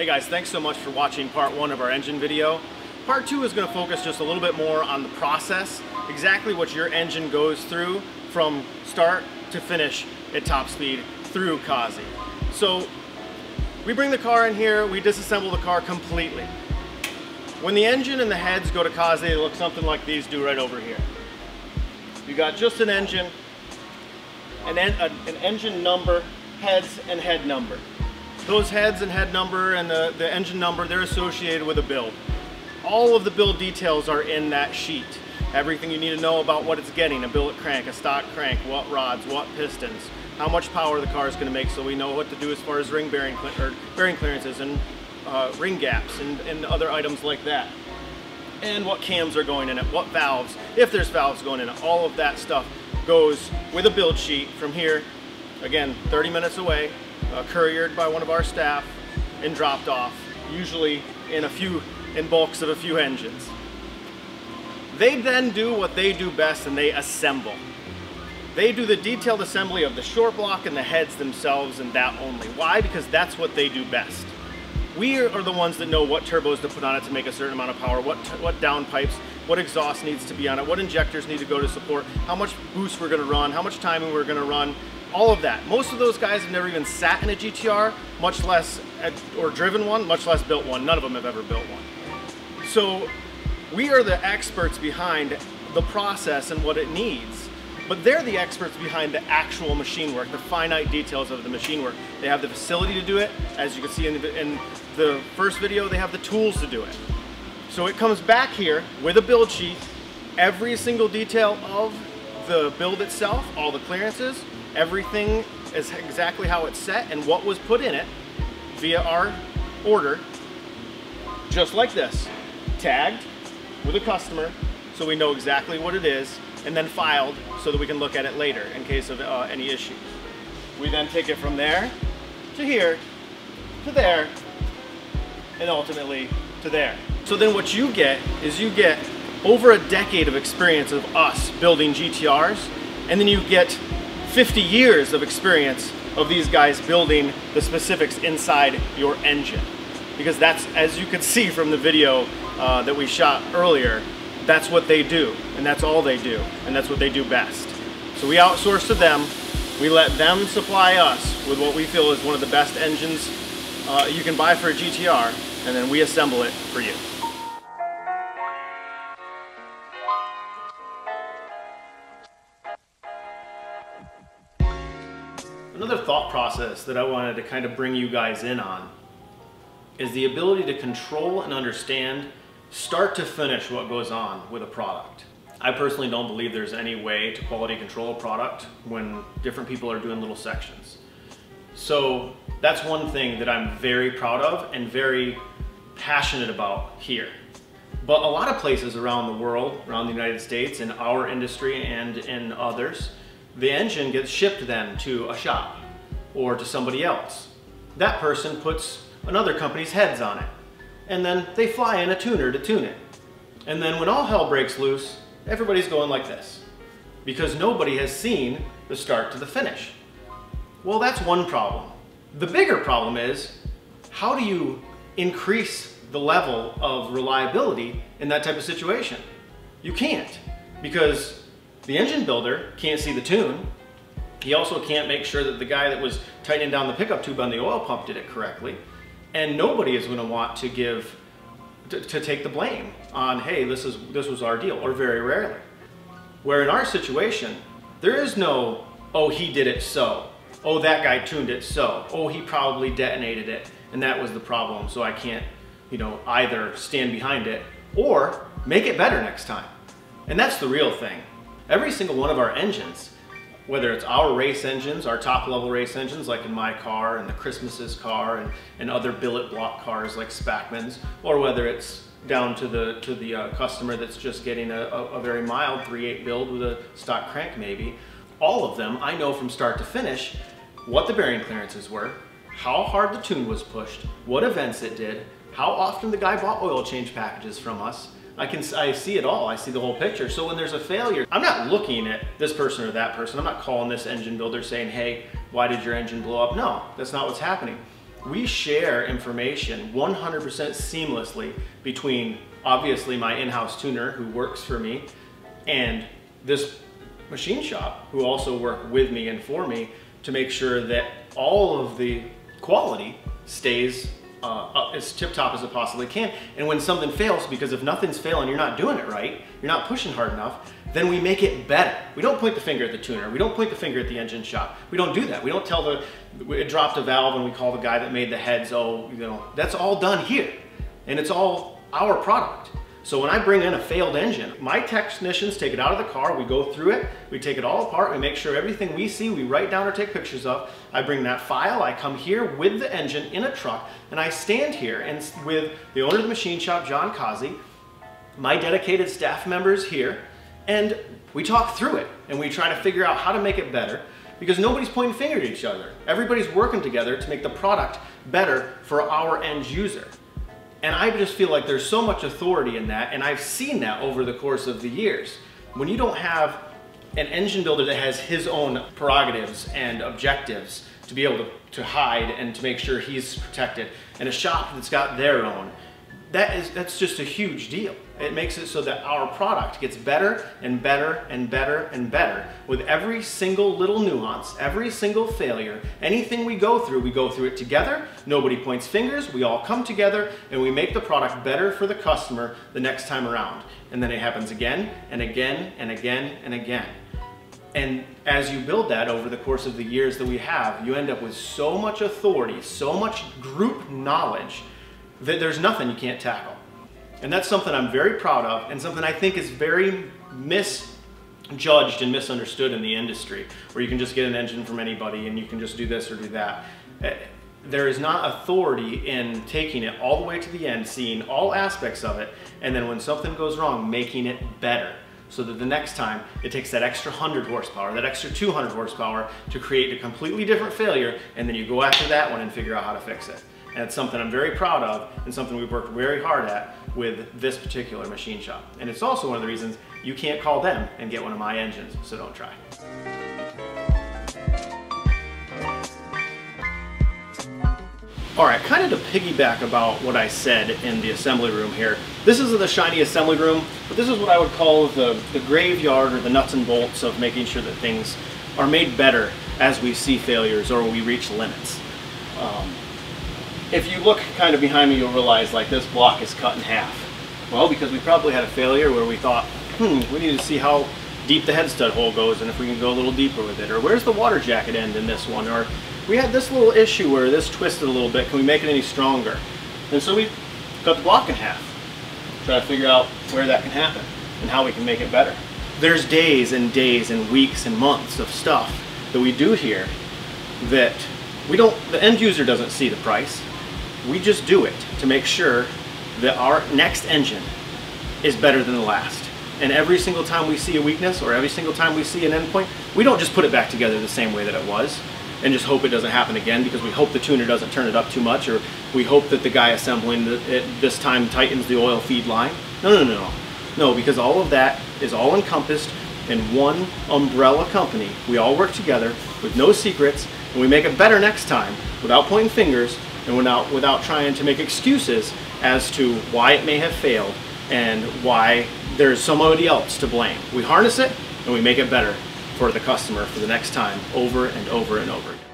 Hey guys, thanks so much for watching part one of our engine video. Part two is gonna focus just a little bit more on the process, exactly what your engine goes through from start to finish at TopSpeed through Kaase. So we bring the car in here, we disassemble the car completely. When the engine and the heads go to Kaase, they look something like these do right over here. You got just an engine, an, en an engine number, heads and head number. Those heads and head number and the, the engine number, they're associated with a build. All of the build details are in that sheet. Everything you need to know about what it's getting, a billet crank, a stock crank, what rods, what pistons, how much power the car is going to make so we know what to do as far as ring bearing, or bearing clearances and uh, ring gaps and, and other items like that. And what cams are going in it, what valves, if there's valves going in it, all of that stuff goes with a build sheet from here, again, 30 minutes away, uh, couriered by one of our staff and dropped off, usually in a few, in bulks of a few engines. They then do what they do best and they assemble. They do the detailed assembly of the short block and the heads themselves and that only. Why? Because that's what they do best. We are the ones that know what turbos to put on it to make a certain amount of power, what, what downpipes, what exhaust needs to be on it, what injectors need to go to support, how much boost we're gonna run, how much timing we're gonna run, all of that. Most of those guys have never even sat in a GTR, much less, or driven one, much less built one. None of them have ever built one. So we are the experts behind the process and what it needs. But they're the experts behind the actual machine work, the finite details of the machine work. They have the facility to do it. As you can see in the, in the first video, they have the tools to do it. So it comes back here with a build sheet, every single detail of the build itself, all the clearances, everything is exactly how it's set and what was put in it via our order, just like this, tagged with a customer so we know exactly what it is and then filed so that we can look at it later in case of uh, any issues. We then take it from there to here to there and ultimately to there. So then what you get is you get over a decade of experience of us building GTRs and then you get 50 years of experience of these guys building the specifics inside your engine. Because that's, as you can see from the video uh, that we shot earlier, that's what they do, and that's all they do, and that's what they do best. So we outsource to them, we let them supply us with what we feel is one of the best engines uh, you can buy for a GTR, and then we assemble it for you. Process that I wanted to kind of bring you guys in on is the ability to control and understand start to finish what goes on with a product. I personally don't believe there's any way to quality control a product when different people are doing little sections. So that's one thing that I'm very proud of and very passionate about here. But a lot of places around the world, around the United States, in our industry and in others, the engine gets shipped then to a shop or to somebody else. That person puts another company's heads on it. And then they fly in a tuner to tune it. And then when all hell breaks loose, everybody's going like this. Because nobody has seen the start to the finish. Well, that's one problem. The bigger problem is, how do you increase the level of reliability in that type of situation? You can't, because the engine builder can't see the tune. He also can't make sure that the guy that was tightening down the pickup tube on the oil pump did it correctly. And nobody is gonna want to give, to, to take the blame on, hey, this, is, this was our deal, or very rarely. Where in our situation, there is no, oh, he did it so. Oh, that guy tuned it so. Oh, he probably detonated it, and that was the problem, so I can't, you know, either stand behind it or make it better next time. And that's the real thing. Every single one of our engines, whether it's our race engines, our top level race engines like in my car and the Christmas's car and, and other billet block cars like Spackman's, or whether it's down to the to the uh, customer that's just getting a, a, a very mild 3.8 build with a stock crank maybe, all of them I know from start to finish what the bearing clearances were, how hard the tune was pushed, what events it did, how often the guy bought oil change packages from us, I can I see it all. I see the whole picture. So when there's a failure, I'm not looking at this person or that person. I'm not calling this engine builder saying, hey, why did your engine blow up? No, that's not what's happening. we share information 100% seamlessly between obviously my in-house tuner who works for me and this machine shop who also work with me and for me to make sure that all of the quality stays uh, as tip top as it possibly can. And when something fails, because if nothing's failing, you're not doing it right, you're not pushing hard enough, then we make it better. We don't point the finger at the tuner. We don't point the finger at the engine shop. We don't do that. We don't tell the, it dropped a valve and we call the guy that made the heads, oh, you know, that's all done here. And it's all our product. So when I bring in a failed engine, my technicians take it out of the car, we go through it, we take it all apart, we make sure everything we see, we write down or take pictures of. I bring that file, I come here with the engine in a truck, and I stand here and with the owner of the machine shop, Jon Kaase, my dedicated staff members here, and we talk through it, and we try to figure out how to make it better, because nobody's pointing finger at each other. Everybody's working together to make the product better for our end user. And I just feel like there's so much authority in that, and I've seen that over the course of the years. When you don't have an engine builder that has his own prerogatives and objectives to be able to, to hide and to make sure he's protected, and a shop that's got their own, that is that's just a huge deal. It makes it so that our product gets better and better and better and better with every single little nuance, every single failure, anything we go through, we go through it together. Nobody points fingers. We all come together and we make the product better for the customer the next time around. And then it happens again and again and again and again. And as you build that over the course of the years that we have, you end up with so much authority, so much group knowledge there's nothing you can't tackle. And that's something I'm very proud of and something I think is very misjudged and misunderstood in the industry, where you can just get an engine from anybody and you can just do this or do that. Eh, there is not authority in taking it all the way to the end, seeing all aspects of it, and then when something goes wrong, making it better so that the next time it takes that extra 100 horsepower, that extra 200 horsepower to create a completely different failure, and then you go after that one and figure out how to fix it. And it's something I'm very proud of and something we've worked very hard at with this particular machine shop. And it's also one of the reasons you can't call them and get one of my engines, so don't try. All right, kind of to piggyback about what I said in the assembly room here, this isn't the shiny assembly room, but this is what I would call the, the graveyard or the nuts and bolts of making sure that things are made better as we see failures or we reach limits. Um, if you look kind of behind me, you'll realize like this block is cut in half. Well, because we probably had a failure where we thought, hmm, we need to see how deep the head stud hole goes and if we can go a little deeper with it. Or where's the water jacket end in this one? Or we had this little issue where this twisted a little bit. Can we make it any stronger? And so we cut the block in half. Try to figure out where that can happen and how we can make it better. There's days and days and weeks and months of stuff that we do here that we don't, the end user doesn't see the price. We just do it to make sure that our next engine is better than the last. And every single time we see a weakness or every single time we see an endpoint, we don't just put it back together the same way that it was and just hope it doesn't happen again because we hope the tuner doesn't turn it up too much or we hope that the guy assembling it this time tightens the oil feed line. No, no, no, no. No, because all of that is all encompassed in one umbrella company. We all work together with no secrets and we make it better next time without pointing fingers and without, without trying to make excuses as to why it may have failed and why there's somebody else to blame. We harness it and we make it better for the customer for the next time over and over and over again.